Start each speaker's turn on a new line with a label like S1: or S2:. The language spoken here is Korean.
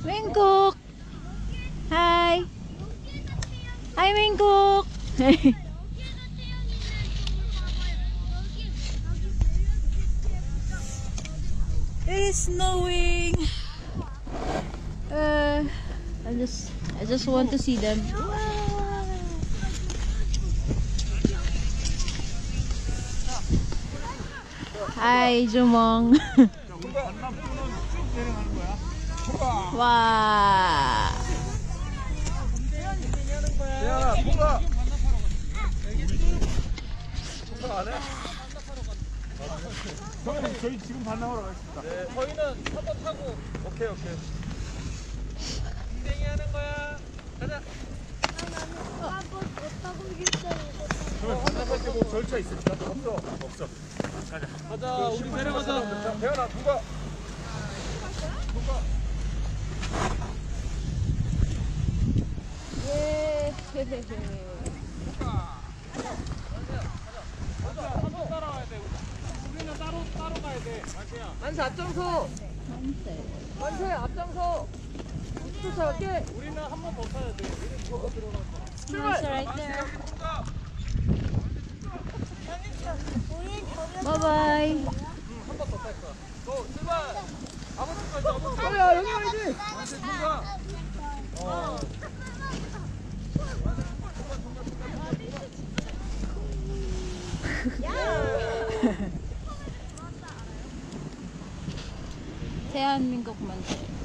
S1: Mingkuk, Hi! Hi, Mingkuk. it's snowing! Uh, I just, I just want to see them. Hi, Jumong. 와.
S2: 대현아 안 해?
S3: 저희 저희 지금 반납하러 가겠습니다.
S2: 네 저희는 한번 타고 오케이 오케이 댕댕이 하는 거야 가자
S3: 반납할 때뭐 절차 있습니까?
S2: 없어 없어 가자 가자 우리 내려가자 대현아 통과
S1: 예.
S2: 한번 따라와야 돼 우리는 따로 따로 가야 돼 마시야
S4: 만세 앞장서. 만세 앞장서. 쫓아갈게
S2: 우리는 한 번 더 타야 돼 우리는 더 들어가자
S1: Nice right there.
S2: 통과
S1: Bye bye.
S2: 한번 더 탈 거야 너 출발! 아버지까지 아버지
S4: 야 여기 가야지
S2: 대한민국 만세.